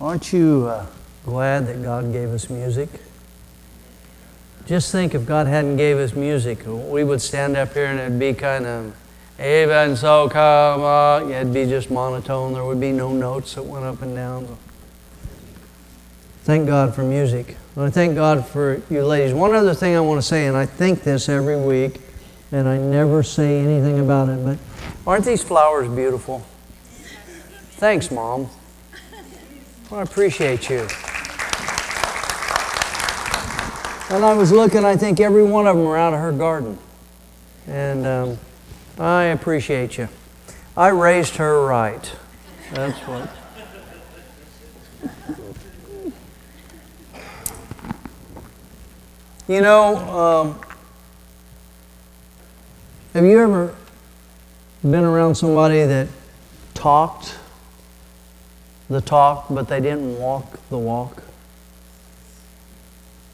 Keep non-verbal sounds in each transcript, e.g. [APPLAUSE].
Aren't you uh, glad that God gave us music? Just think if God hadn't gave us music, we would stand up here and it'd be kind of even so come on. It'd be just monotone. There would be no notes that went up and down. Thank God for music. I thank God for you ladies. One other thing I want to say, and I think this every week, and I never say anything about it, but aren't these flowers beautiful? Thanks, Mom. I appreciate you. And I was looking, I think every one of them are out of her garden. And um, I appreciate you. I raised her right. That's what. You know, um, have you ever been around somebody that talked the talk, but they didn't walk the walk?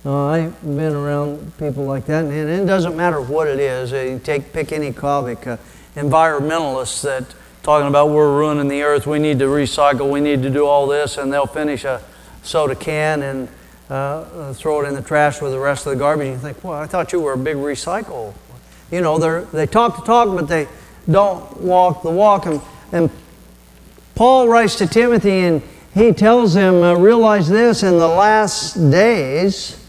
Uh, I've been around people like that, and it doesn't matter what it is. You take pick any topic, uh, environmentalists that talking about we're ruining the earth, we need to recycle, we need to do all this, and they'll finish a soda can and uh, throw it in the trash with the rest of the garbage. You think, well, I thought you were a big recycle. You know, they they talk the talk, but they don't walk the walk. And, and Paul writes to Timothy, and he tells him, uh, realize this in the last days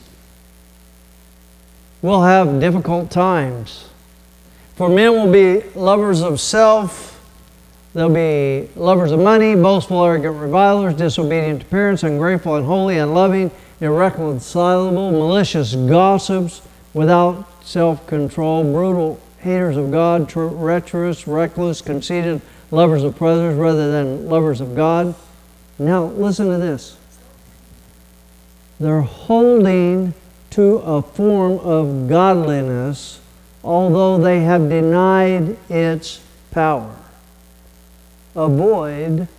we'll have difficult times. For men will be lovers of self, they'll be lovers of money, boastful, arrogant revilers, disobedient to parents, ungrateful, unholy, unloving, irreconcilable, malicious gossips, without self control, brutal, haters of God, treacherous, reckless, conceited, lovers of pleasures rather than lovers of God. Now, listen to this. They're holding to a form of godliness, although they have denied its power. Avoid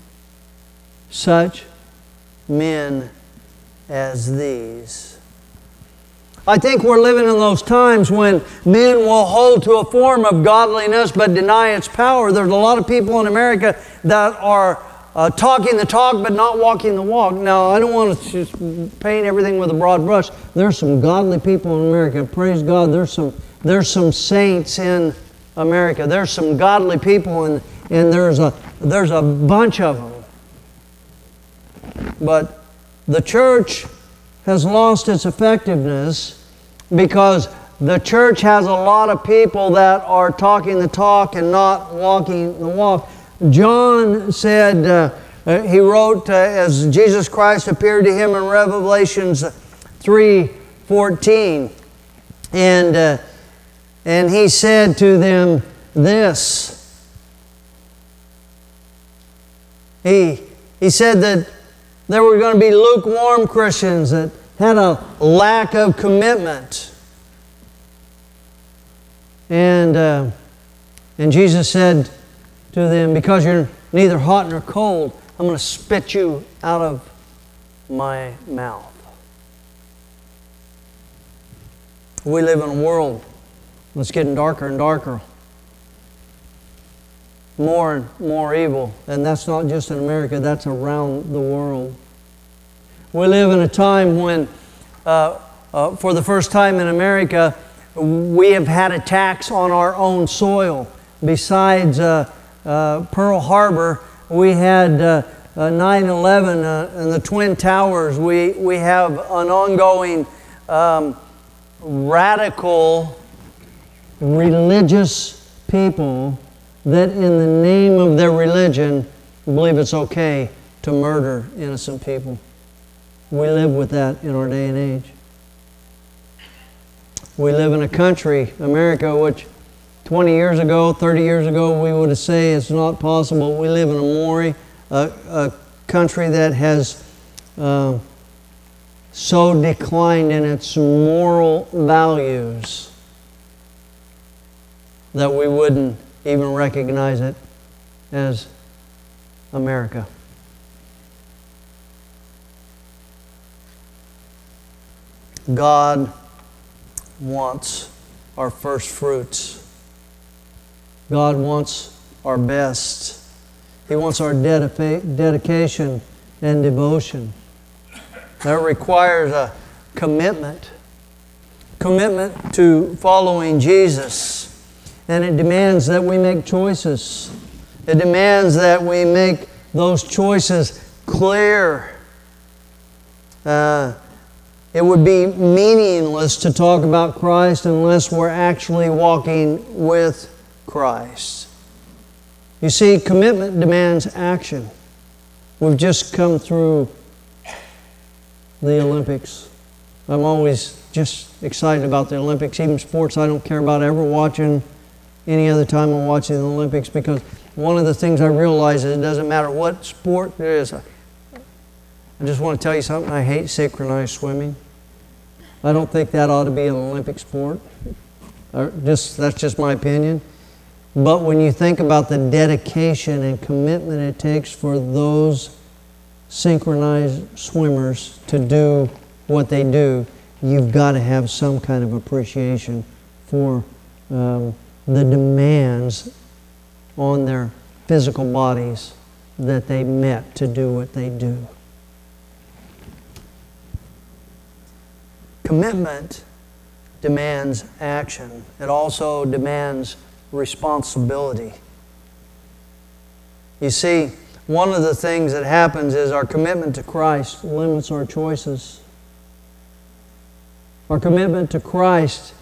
such men as these. I think we're living in those times when men will hold to a form of godliness but deny its power. There's a lot of people in America that are uh, talking the talk but not walking the walk. Now, I don't want to just paint everything with a broad brush. There's some godly people in America. Praise God. There's some, there's some saints in America. There's some godly people, and, and there's, a, there's a bunch of them. But the church has lost its effectiveness because the church has a lot of people that are talking the talk and not walking the walk. John said, uh, uh, he wrote uh, as Jesus Christ appeared to him in Revelations 3:14, and uh, and he said to them this. He he said that there were going to be lukewarm Christians that had a lack of commitment, and uh, and Jesus said to them, Because you're neither hot nor cold, I'm going to spit you out of my mouth. We live in a world that's getting darker and darker, more and more evil. And that's not just in America, that's around the world. We live in a time when, uh, uh, for the first time in America, we have had attacks on our own soil. Besides uh, uh, Pearl Harbor, we had uh, uh, 9 11 uh, and the Twin Towers. We, we have an ongoing um, radical religious people that, in the name of their religion, believe it's okay to murder innocent people. We live with that in our day and age. We live in a country, America, which 20 years ago, 30 years ago, we would say it's not possible. We live in a Maori, a, a country that has uh, so declined in its moral values that we wouldn't even recognize it as America. God wants our first fruits. God wants our best. He wants our dedica- dedication and devotion. That requires a commitment. Commitment to following Jesus. And it demands that we make choices. It demands that we make those choices clear. Uh, it would be meaningless to talk about Christ unless we're actually walking with Christ. You see, commitment demands action. We've just come through the Olympics. I'm always just excited about the Olympics, even sports I don't care about ever watching any other time I'm watching the Olympics because one of the things I realize is it doesn't matter what sport there is. I just want to tell you something. I hate synchronized swimming. I don't think that ought to be an Olympic sport. just, that's just my opinion. But when you think about the dedication and commitment it takes for those synchronized swimmers to do what they do, you've got to have some kind of appreciation for um, the demands on their physical bodies that they met to do what they do. Commitment demands action. It also demands responsibility. You see, one of the things that happens is our commitment to Christ limits our choices. Our commitment to Christ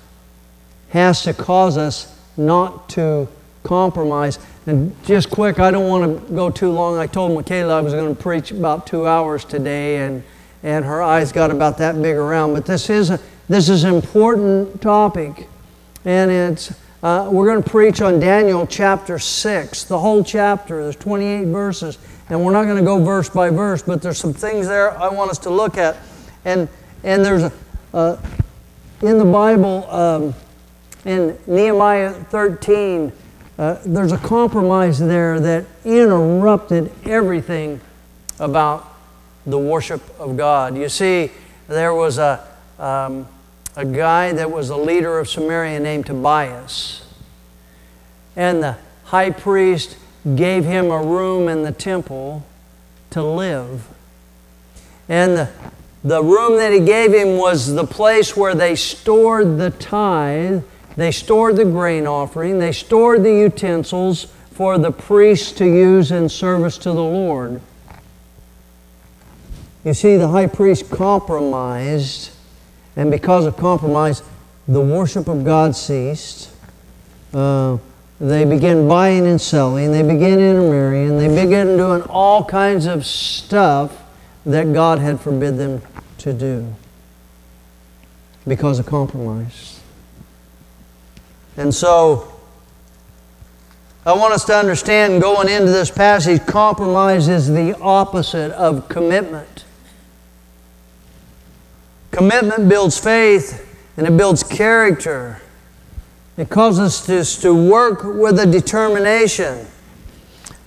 has to cause us not to compromise. And just quick, I don't want to go too long. I told Michaela I was going to preach about two hours today, and, and her eyes got about that big around. But this is, a, this is an important topic, and it's uh, we're going to preach on Daniel chapter 6, the whole chapter. There's 28 verses, and we're not going to go verse by verse, but there's some things there I want us to look at. And, and there's a, uh, in the Bible, um, in Nehemiah 13, uh, there's a compromise there that interrupted everything about the worship of God. You see, there was a, um, a guy that was a leader of Samaria named Tobias. And the high priest gave him a room in the temple to live. And the, the room that he gave him was the place where they stored the tithe, they stored the grain offering, they stored the utensils for the priests to use in service to the Lord. You see, the high priest compromised and because of compromise, the worship of God ceased. Uh, they began buying and selling. They began intermarrying. They began doing all kinds of stuff that God had forbid them to do because of compromise. And so, I want us to understand going into this passage, compromise is the opposite of commitment. Commitment builds faith and it builds character. It causes us to work with a determination.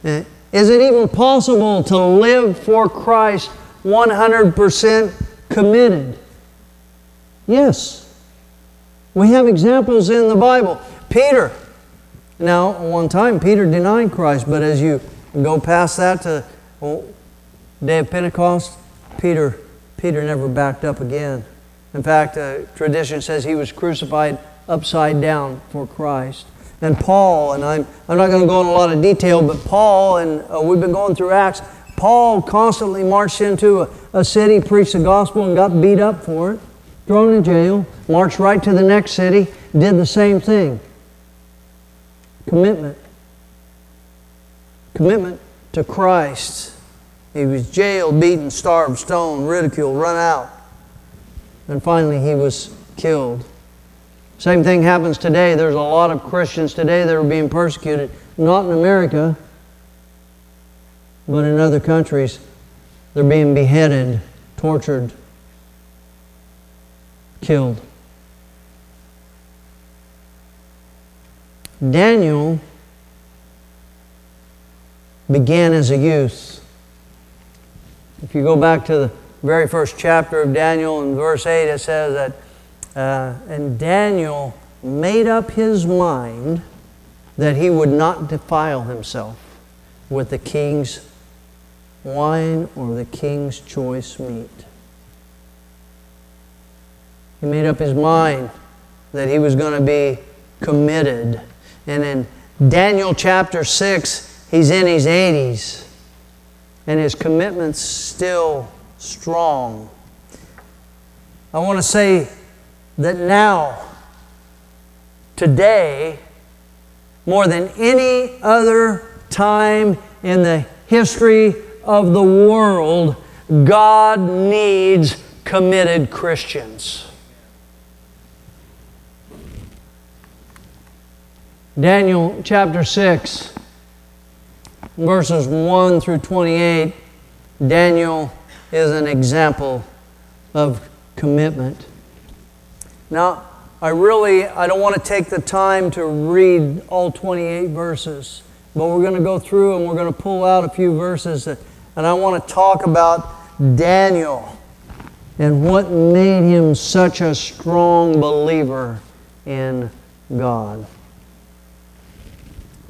Eh, is it even possible to live for Christ 100% committed? Yes. We have examples in the Bible. Peter. Now, one time Peter denied Christ, but as you go past that to well, day of Pentecost, Peter Peter never backed up again. In fact, uh, tradition says he was crucified upside down for Christ. And Paul, and I'm, I'm not going to go into a lot of detail, but Paul, and uh, we've been going through Acts, Paul constantly marched into a, a city, preached the gospel, and got beat up for it, thrown in jail, marched right to the next city, did the same thing. Commitment. Commitment to Christ. He was jailed, beaten, starved, stoned, ridiculed, run out. And finally, he was killed. Same thing happens today. There's a lot of Christians today that are being persecuted, not in America, but in other countries. They're being beheaded, tortured, killed. Daniel began as a youth. If you go back to the very first chapter of Daniel in verse 8, it says that, uh, and Daniel made up his mind that he would not defile himself with the king's wine or the king's choice meat. He made up his mind that he was going to be committed. And in Daniel chapter 6, he's in his 80s, and his commitment's still strong. I want to say that now, today, more than any other time in the history of the world, God needs committed Christians. Daniel chapter 6, verses 1 through 28, Daniel is an example of commitment. Now, I really I don't want to take the time to read all 28 verses, but we're going to go through and we're going to pull out a few verses that, and I want to talk about Daniel and what made him such a strong believer in God.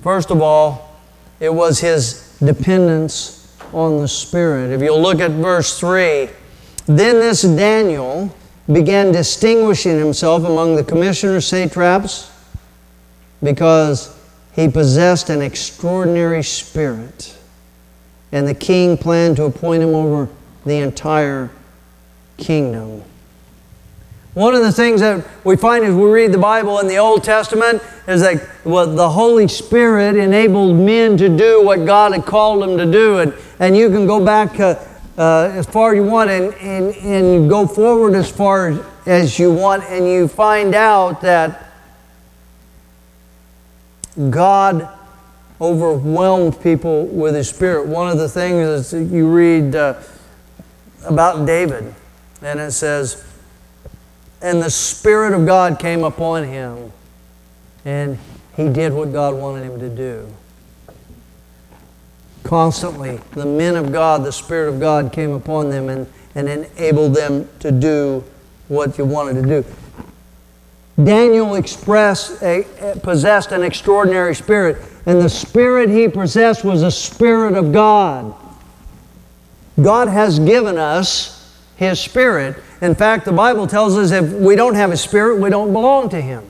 First of all, it was his dependence on the Spirit. If you'll look at verse 3, then this Daniel began distinguishing himself among the commissioners, satraps, because he possessed an extraordinary spirit. And the king planned to appoint him over the entire kingdom. One of the things that we find as we read the Bible in the Old Testament is that well, the Holy Spirit enabled men to do what God had called them to do. And, and you can go back uh, uh, as far as you want and, and, and go forward as far as you want, and you find out that God overwhelmed people with His Spirit. One of the things is you read uh, about David, and it says, and the Spirit of God came upon him, and he did what God wanted him to do. Constantly, the men of God, the Spirit of God came upon them and, and enabled them to do what you wanted to do. Daniel expressed a, possessed an extraordinary spirit, and the spirit he possessed was a spirit of God. God has given us his spirit, in fact, the Bible tells us if we don't have a spirit, we don't belong to Him.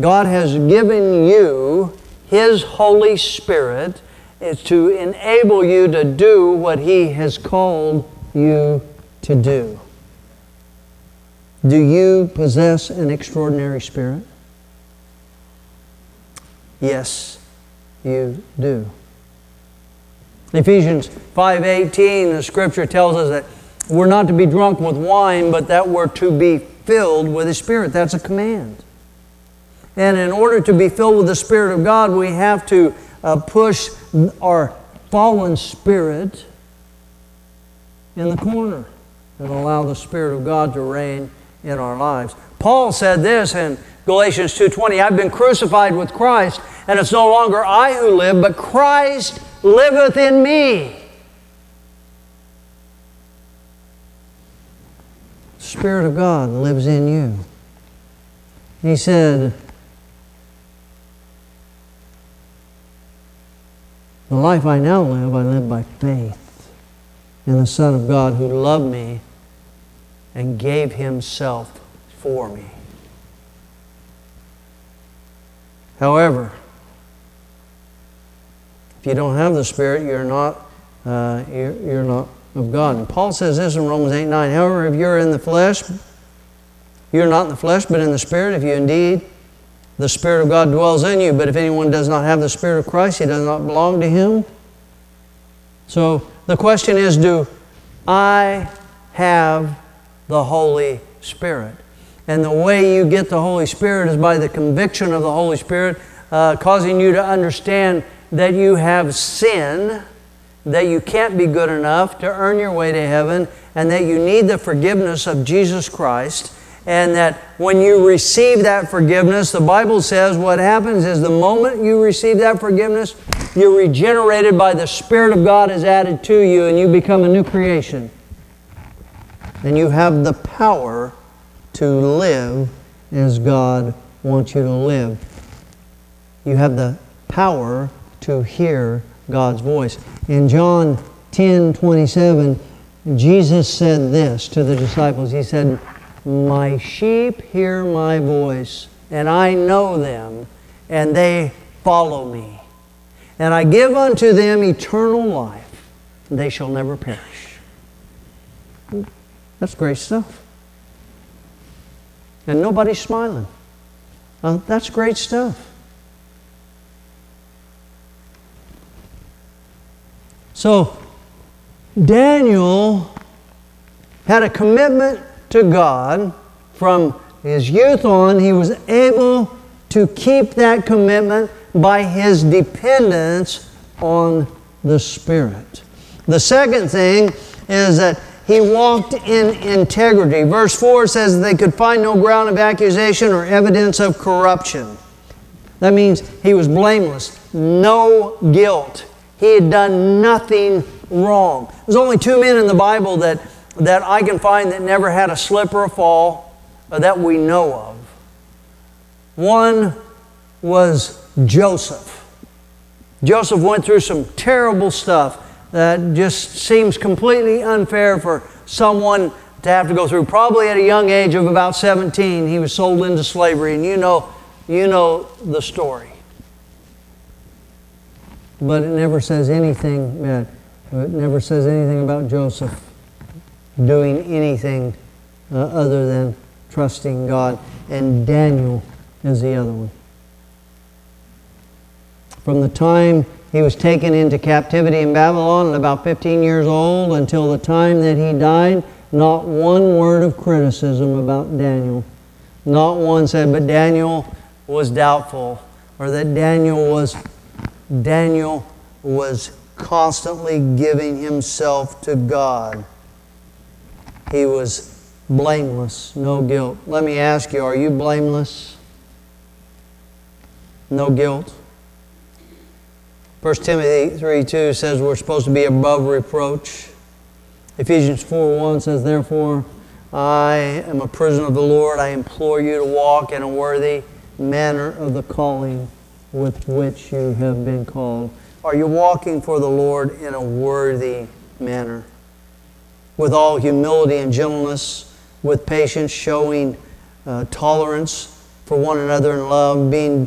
God has given you His Holy Spirit to enable you to do what He has called you to do. Do you possess an extraordinary spirit? Yes, you do. Ephesians 5:18 the scripture tells us that we're not to be drunk with wine, but that we're to be filled with the Spirit. That's a command. And in order to be filled with the Spirit of God, we have to uh, push our fallen spirit in the corner and allow the Spirit of God to reign in our lives. Paul said this in Galatians 2:20, I've been crucified with Christ, and it's no longer I who live, but Christ liveth in me. Spirit of God lives in you. He said, The life I now live, I live by faith in the Son of God who loved me and gave himself for me. However, if you don't have the Spirit, you're not, uh, you're, you're not of God. And Paul says this in Romans 8 9. However, if you're in the flesh, you're not in the flesh, but in the Spirit, if you indeed the Spirit of God dwells in you. But if anyone does not have the Spirit of Christ, he does not belong to him. So the question is do I have the Holy Spirit? And the way you get the Holy Spirit is by the conviction of the Holy Spirit, uh, causing you to understand that you have sin that you can't be good enough to earn your way to heaven, and that you need the forgiveness of Jesus Christ. And that when you receive that forgiveness, the Bible says what happens is the moment you receive that forgiveness, you're regenerated by the Spirit of God is added to you, and you become a new creation. And you have the power to live as God wants you to live. You have the power to hear God's voice. In John 10 27, Jesus said this to the disciples He said, My sheep hear my voice, and I know them, and they follow me. And I give unto them eternal life, and they shall never perish. That's great stuff. And nobody's smiling. Uh, that's great stuff. So, Daniel had a commitment to God from his youth on. He was able to keep that commitment by his dependence on the Spirit. The second thing is that he walked in integrity. Verse 4 says they could find no ground of accusation or evidence of corruption. That means he was blameless, no guilt. He had done nothing wrong. There's only two men in the Bible that, that I can find that never had a slip or a fall uh, that we know of. One was Joseph. Joseph went through some terrible stuff that just seems completely unfair for someone to have to go through. Probably at a young age of about 17, he was sold into slavery, and you know, you know the story. But it never says anything. It never says anything about Joseph doing anything uh, other than trusting God. And Daniel is the other one. From the time he was taken into captivity in Babylon at about 15 years old until the time that he died, not one word of criticism about Daniel. Not one said, but Daniel was doubtful, or that Daniel was Daniel was constantly giving himself to God. He was blameless, no guilt. Let me ask you, are you blameless? No guilt? 1 Timothy 3 2 says we're supposed to be above reproach. Ephesians 4 1 says, Therefore, I am a prisoner of the Lord. I implore you to walk in a worthy manner of the calling with which you have been called. Are you walking for the Lord in a worthy manner? With all humility and gentleness, with patience, showing uh, tolerance for one another in love, being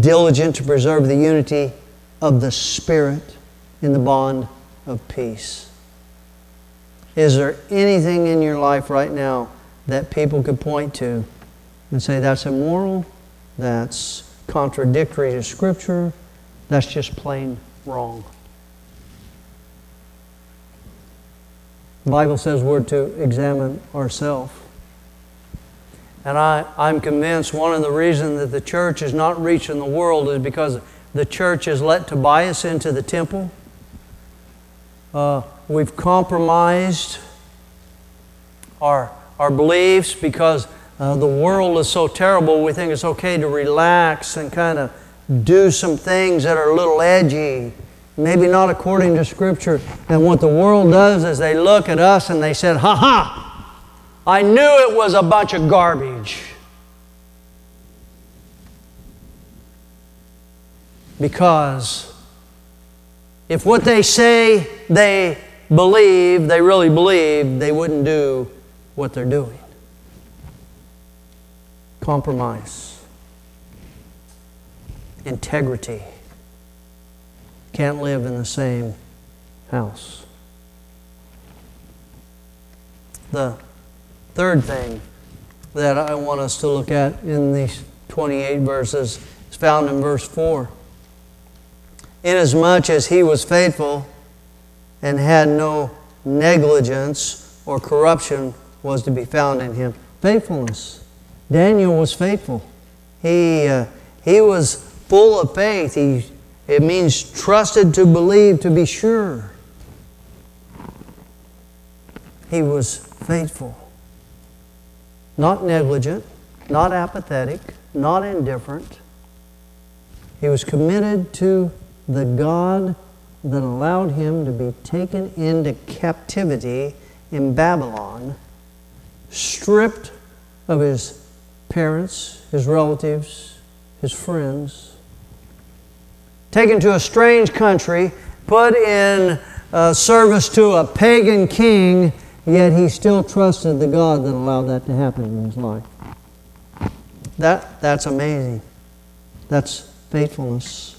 diligent to preserve the unity of the Spirit in the bond of peace. Is there anything in your life right now that people could point to and say that's immoral, that's contradictory to Scripture, that's just plain wrong. The Bible says we're to examine ourselves. And I, I'm convinced one of the reasons that the church is not reaching the world is because the church has let Tobias into the temple. Uh, we've compromised our, our beliefs because uh, the world is so terrible, we think it's okay to relax and kind of do some things that are a little edgy, maybe not according to Scripture. And what the world does is they look at us and they said, Ha ha, I knew it was a bunch of garbage. Because if what they say they believe, they really believe, they wouldn't do what they're doing. Compromise integrity. Can't live in the same house. The third thing that I want us to look at in these 28 verses is found in verse 4. Inasmuch as he was faithful and had no negligence or corruption was to be found in him. Faithfulness. Daniel was faithful. He, uh, he was full of faith. He, it means trusted to believe, to be sure. He was faithful, not negligent, not apathetic, not indifferent. He was committed to the God that allowed him to be taken into captivity in Babylon, stripped of his parents, his relatives, his friends, taken to a strange country put in uh, service to a pagan king, yet he still trusted the God that allowed that to happen in his life. That, that's amazing. That's faithfulness.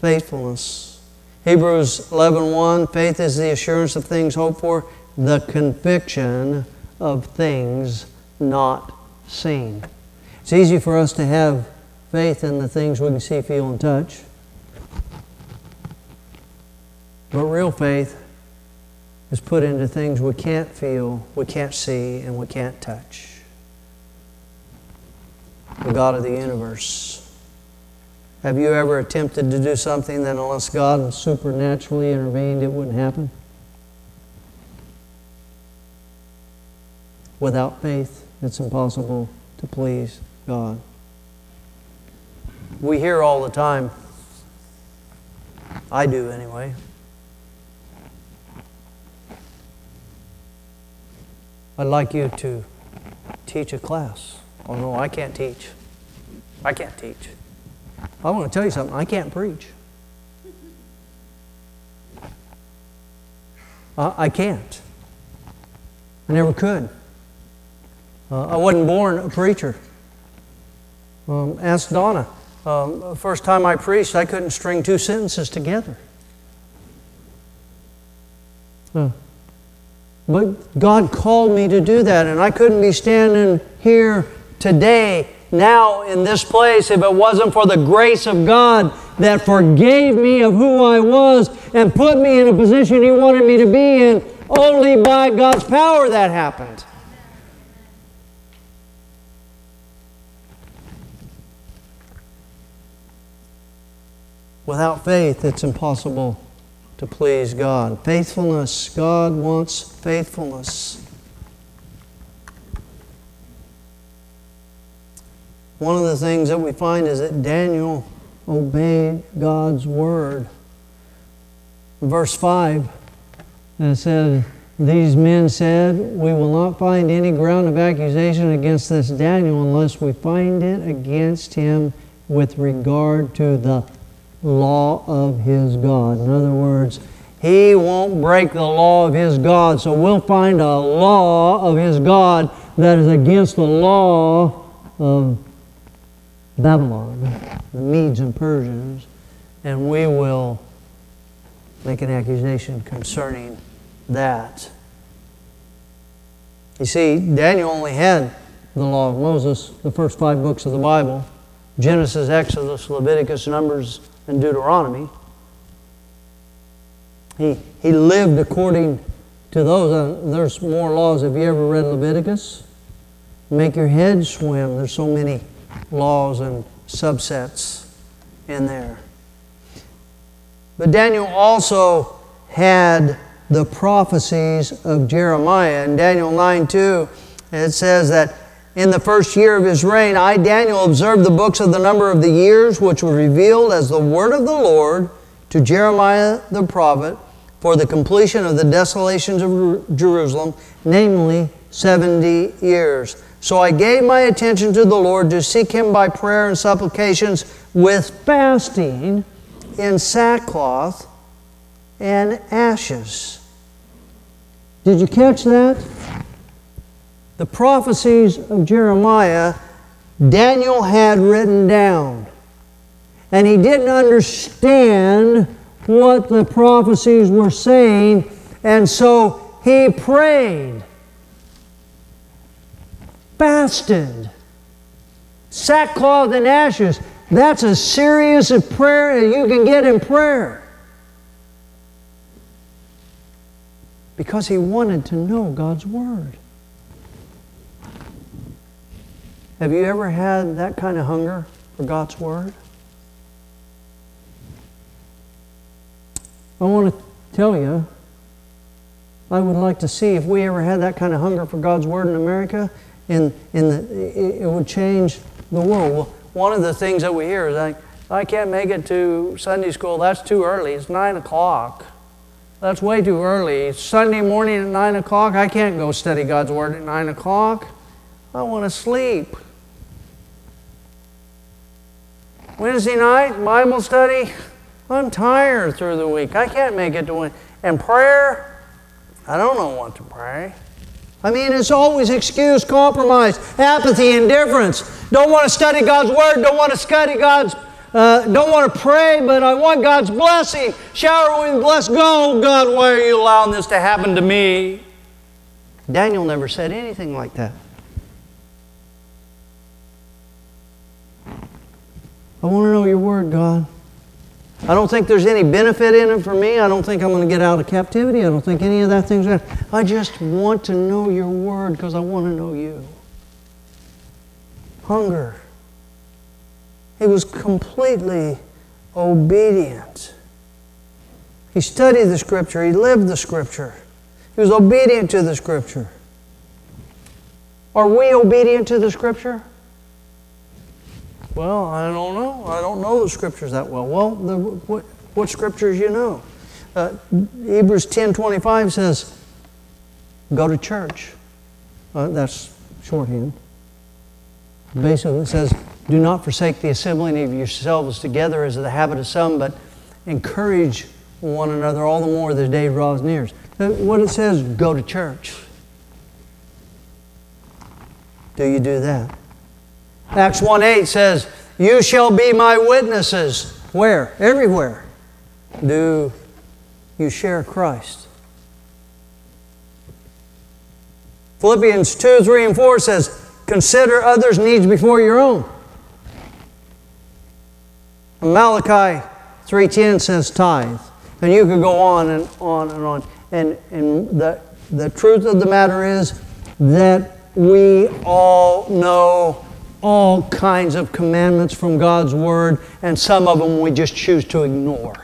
Faithfulness. Hebrews 11:1 Faith is the assurance of things hoped for, the conviction of things not seen. It's easy for us to have faith in the things we can see, feel, and touch. But real faith is put into things we can't feel, we can't see, and we can't touch. The God of the universe. Have you ever attempted to do something that, unless God supernaturally intervened, it wouldn't happen? Without faith, it's impossible to please God. We hear all the time, I do anyway. I'd like you to teach a class. Oh, no, I can't teach. I can't teach. I want to tell you something. I can't preach. Uh, I can't. I never could. Uh, I wasn't born a preacher. Um, ask Donna. Um, first time I preached, I couldn't string two sentences together. But God called me to do that, and I couldn't be standing here today, now in this place, if it wasn't for the grace of God that forgave me of who I was and put me in a position He wanted me to be in. Only by God's power that happened. Without faith, it's impossible to please God. Faithfulness, God wants faithfulness. One of the things that we find is that Daniel obeyed God's word. Verse 5, it said, These men said, We will not find any ground of accusation against this Daniel unless we find it against him with regard to the law of his God. In other words, he won't break the law of his God. So we'll find a law of his God that is against the law of Babylon, the Medes and Persians, and we will make an accusation concerning that. You see, Daniel only had the law of Moses, the first five books of the Bible Genesis, Exodus, Leviticus, Numbers, and Deuteronomy. He, he lived according to those. Uh, there's more laws. Have you ever read Leviticus? Make your head swim. There's so many laws and subsets in there. But Daniel also had the prophecies of Jeremiah. In Daniel 9 2, it says that in the first year of his reign, I, Daniel, observed the books of the number of the years which were revealed as the word of the Lord to Jeremiah the prophet for the completion of the desolations of Jerusalem, namely 70 years. So I gave my attention to the Lord to seek him by prayer and supplications with fasting in sackcloth and ashes. Did you catch that? The prophecies of Jeremiah, Daniel had written down. And he didn't understand what the prophecies were saying, and so he prayed, fasted, sackcloth and ashes. That's as serious a prayer as you can get in prayer. Because he wanted to know God's Word. Have you ever had that kind of hunger for God's Word? I want to tell you, I would like to see if we ever had that kind of hunger for God's Word in America, and, in the, it would change the world. One of the things that we hear is like, I can't make it to Sunday school. That's too early. It's 9 o'clock. That's way too early. Sunday morning at 9 o'clock, I can't go study God's Word at 9 o'clock. I want to sleep. Wednesday night, Bible study. I'm tired through the week. I can't make it to one. And prayer, I don't know what to pray. I mean, it's always excuse, compromise, apathy, indifference. Don't want to study God's Word, don't want to study God's, uh, don't want to pray, but I want God's blessing. Shower with bless. Go, God, why are you allowing this to happen to me? Daniel never said anything like that. I want to know your Word, God. I don't think there's any benefit in it for me. I don't think I'm going to get out of captivity. I don't think any of that thing's going to. I just want to know your word because I want to know you. Hunger. He was completely obedient. He studied the scripture, he lived the scripture, he was obedient to the scripture. Are we obedient to the scripture? Well, I don't know. I don't know the scriptures that well. Well, the, what, what scriptures you know? Uh, Hebrews 10.25 says, go to church. Uh, that's shorthand. Basically, it says, do not forsake the assembling of yourselves together as the habit of some, but encourage one another all the more the day draws near. Uh, what it says, go to church. Do you do that? Acts 1 8 says, You shall be my witnesses. Where? Everywhere. Do you share Christ? Philippians 2 3 and 4 says, Consider others' needs before your own. Malachi 3.10 says tithe. And you could go on and on and on. And, and the, the truth of the matter is that we all know all kinds of commandments from God's Word, and some of them we just choose to ignore.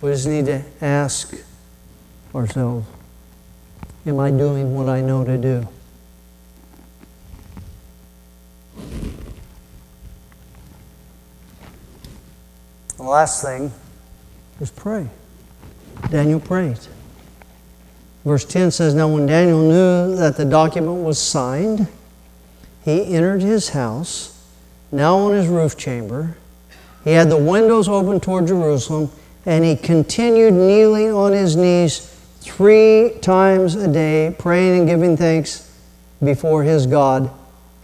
We just need to ask ourselves Am I doing what I know to do? The last thing is pray. Daniel prayed. Verse 10 says Now, when Daniel knew that the document was signed, he entered his house, now on his roof chamber. He had the windows open toward Jerusalem, and he continued kneeling on his knees three times a day, praying and giving thanks before his God,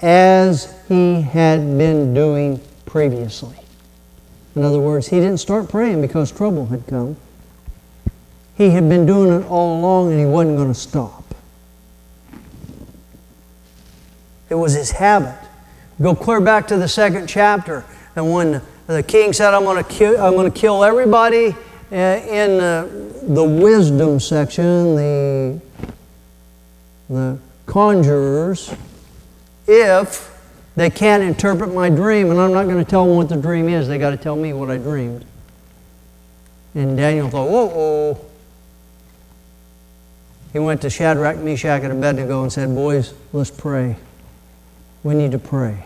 as he had been doing previously. In other words, he didn't start praying because trouble had come. He had been doing it all along and he wasn't going to stop. It was his habit. Go clear back to the second chapter, and when the king said, I'm going to kill, I'm going to kill everybody uh, in the wisdom section, the, the conjurers, if they can't interpret my dream, and I'm not going to tell them what the dream is, they got to tell me what I dreamed. And Daniel thought, whoa, whoa, he went to Shadrach, Meshach, and Abednego and said, Boys, let's pray. We need to pray.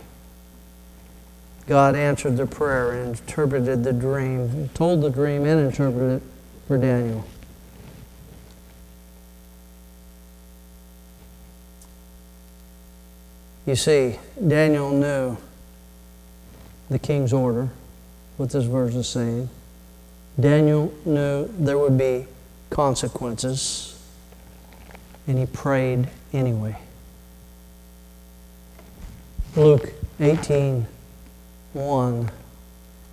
God answered the prayer and interpreted the dream, told the dream and interpreted it for Daniel. You see, Daniel knew the king's order, what this verse is saying. Daniel knew there would be consequences and he prayed anyway. Luke 18 1.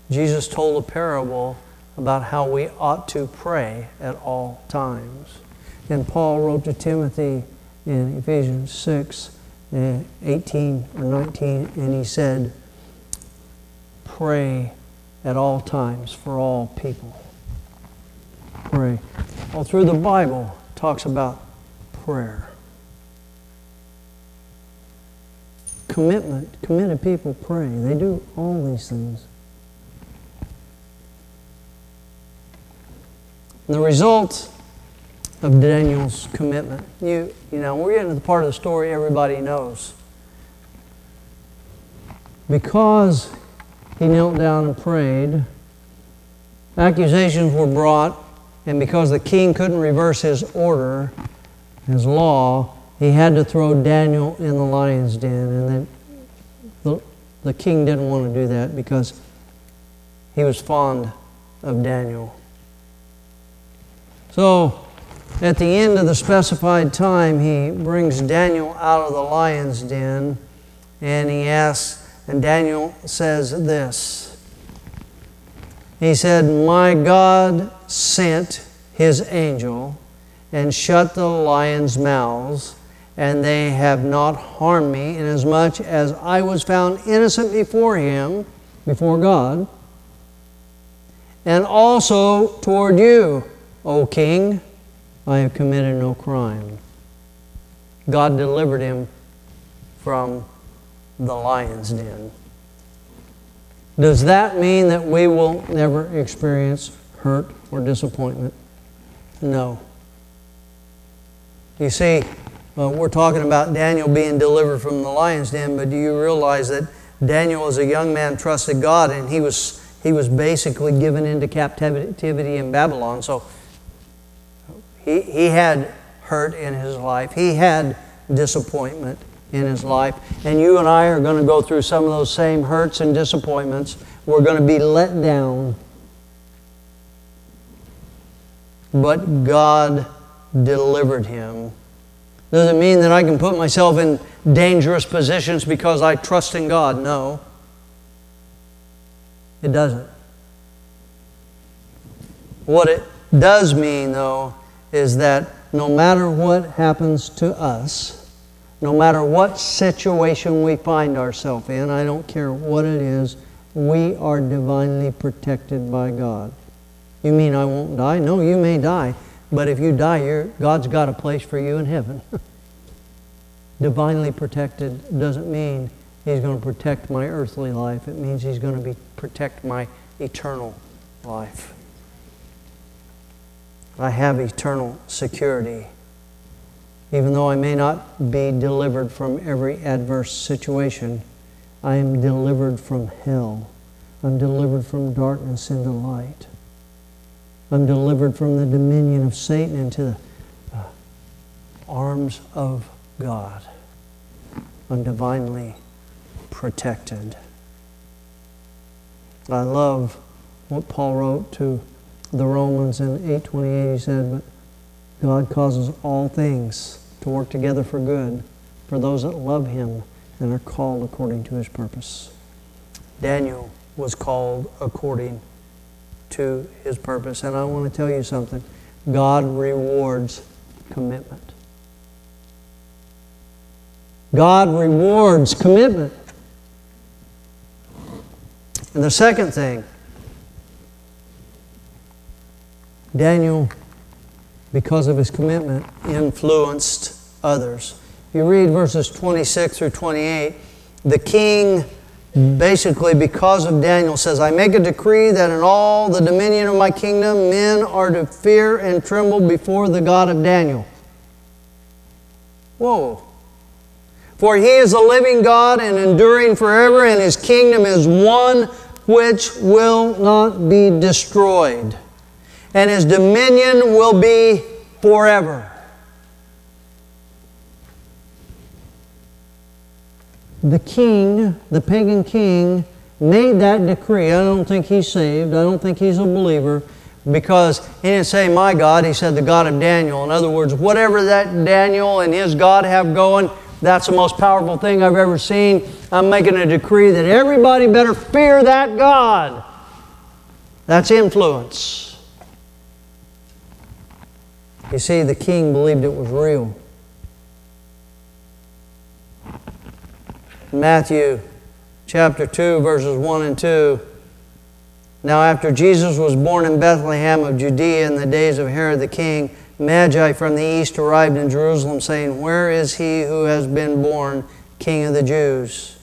Jesus told a parable about how we ought to pray at all times. And Paul wrote to Timothy in Ephesians 6 uh, 18 or 19, and he said, Pray at all times for all people. Pray. All through the Bible talks about prayer. Commitment, committed people pray. They do all these things. The result of Daniel's commitment, you, you know, we're getting to the part of the story everybody knows. Because he knelt down and prayed, accusations were brought, and because the king couldn't reverse his order, his law, he had to throw Daniel in the lion's den. And then the the king didn't want to do that because he was fond of Daniel. So, at the end of the specified time, he brings Daniel out of the lion's den and he asks, and Daniel says this. He said, My God sent his angel and shut the lions' mouths, and they have not harmed me, inasmuch as I was found innocent before him, before God, and also toward you, O king. I have committed no crime. God delivered him from the lion's den. Does that mean that we will never experience hurt or disappointment? No. You see, we're talking about Daniel being delivered from the lion's den, but do you realize that Daniel, as a young man, trusted God and he was, he was basically given into captivity in Babylon? So he, he had hurt in his life, he had disappointment in his life. And you and I are going to go through some of those same hurts and disappointments. We're going to be let down. But God delivered him. Does it mean that I can put myself in dangerous positions because I trust in God? No. It doesn't. What it does mean, though, is that no matter what happens to us, no matter what situation we find ourselves in, I don't care what it is, we are divinely protected by God. You mean I won't die? No, you may die, but if you die, God's got a place for you in heaven. [LAUGHS] divinely protected doesn't mean He's going to protect my earthly life. It means He's going to be, protect my eternal life. I have eternal security. Even though I may not be delivered from every adverse situation, I am delivered from hell. I'm delivered from darkness into light. I'm delivered from the dominion of Satan into the uh, arms of God. I'm divinely protected. I love what Paul wrote to the Romans in 8:28 he said, "But God causes all things to work together for good for those that love him and are called according to his purpose." Daniel was called according to his purpose, and I want to tell you something. God rewards commitment. God rewards commitment. And the second thing Daniel, because of his commitment, influenced others. If you read verses 26 through 28, the king basically, because of Daniel, says, I make a decree that in all the dominion of my kingdom, men are to fear and tremble before the God of Daniel. Whoa. For he is a living God and enduring forever, and his kingdom is one which will not be destroyed and his dominion will be forever. The king, the pagan king, made that decree. I don't think he's saved. I don't think he's a believer because he didn't say my God, he said the God of Daniel. In other words, whatever that Daniel and his God have going, that's the most powerful thing I've ever seen. I'm making a decree that everybody better fear that God. That's influence. You see, the king believed it was real. Matthew chapter 2, verses 1 and 2. Now, after Jesus was born in Bethlehem of Judea in the days of Herod the king, Magi from the east arrived in Jerusalem, saying, Where is he who has been born King of the Jews?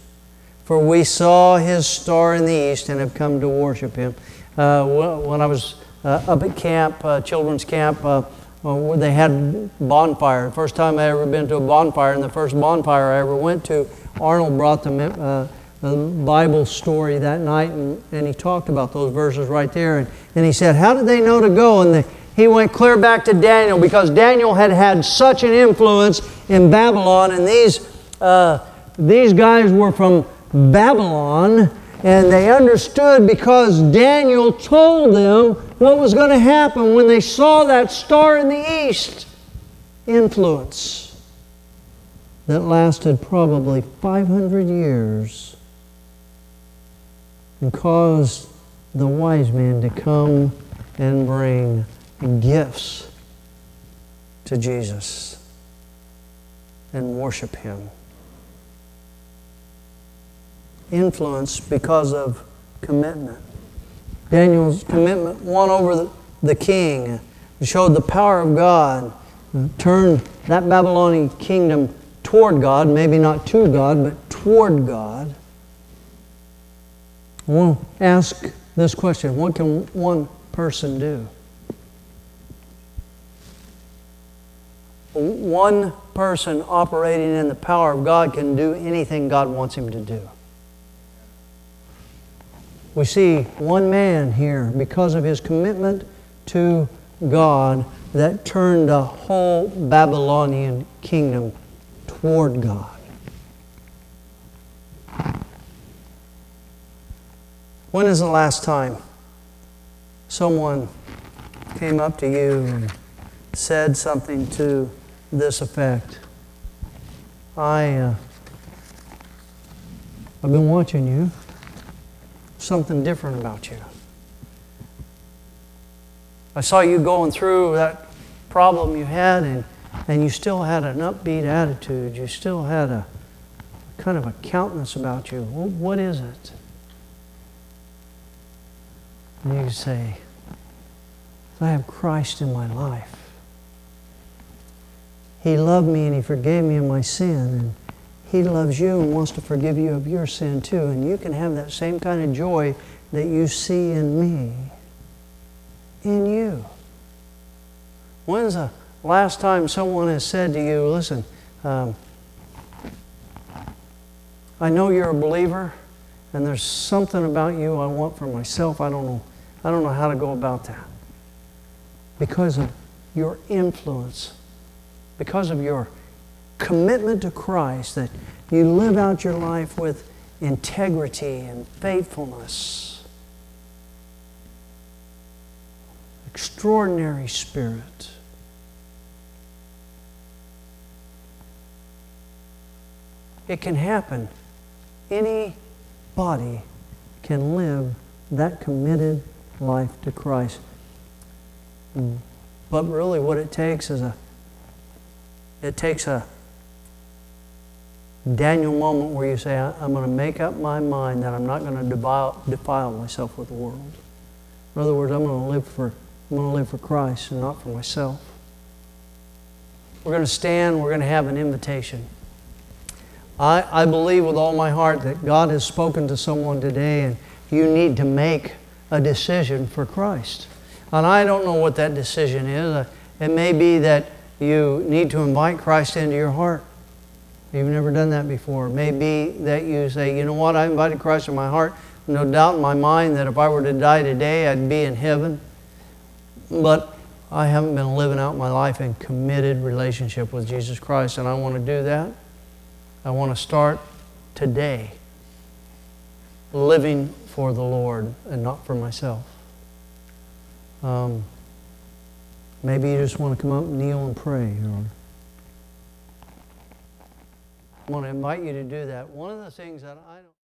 For we saw his star in the east and have come to worship him. Uh, when I was uh, up at camp, uh, children's camp, uh, well, they had bonfire. First time I ever been to a bonfire, and the first bonfire I ever went to, Arnold brought the, uh, the Bible story that night, and, and he talked about those verses right there. And, and he said, How did they know to go? And he went clear back to Daniel because Daniel had had such an influence in Babylon, and these, uh, these guys were from Babylon. And they understood because Daniel told them what was going to happen when they saw that star in the east. Influence that lasted probably 500 years and caused the wise men to come and bring gifts to Jesus and worship Him. Influence because of commitment. Daniel's commitment won over the, the king, showed the power of God, turned that Babylonian kingdom toward God, maybe not to God, but toward God. I want to ask this question What can one person do? One person operating in the power of God can do anything God wants him to do. We see one man here, because of his commitment to God, that turned the whole Babylonian kingdom toward God. When is the last time someone came up to you and said something to this effect? I, uh, I've been watching you. Something different about you. I saw you going through that problem you had, and, and you still had an upbeat attitude. You still had a kind of a countenance about you. What is it? And you say, I have Christ in my life. He loved me and He forgave me of my sin. And He loves you and wants to forgive you of your sin too. And you can have that same kind of joy that you see in me, in you. When's the last time someone has said to you, listen, um, I know you're a believer, and there's something about you I want for myself. I don't know. I don't know how to go about that. Because of your influence, because of your commitment to Christ, that you live out your life with integrity and faithfulness. Extraordinary spirit. It can happen. Anybody can live that committed life to Christ. Mm. But really, what it takes is a it takes a Daniel moment where you say, I'm going to make up my mind that I'm not going to defile, defile myself with the world. In other words, I'm going to live for I'm going to live for Christ and not for myself. We're going to stand, we're going to have an invitation. I, I believe with all my heart that God has spoken to someone today and you need to make a decision for Christ. And I don't know what that decision is. Uh, it may be that you need to invite Christ into your heart. You've never done that before. Maybe that you say, you know what, I invited Christ in my heart. No doubt in my mind that if I were to die today, I'd be in heaven. But I haven't been living out my life in committed relationship with Jesus Christ, and I want to do that. I want to start today living for the Lord and not for myself. Um, maybe you just want to come up kneel and pray. I want to invite you to do that. One of the things that I don't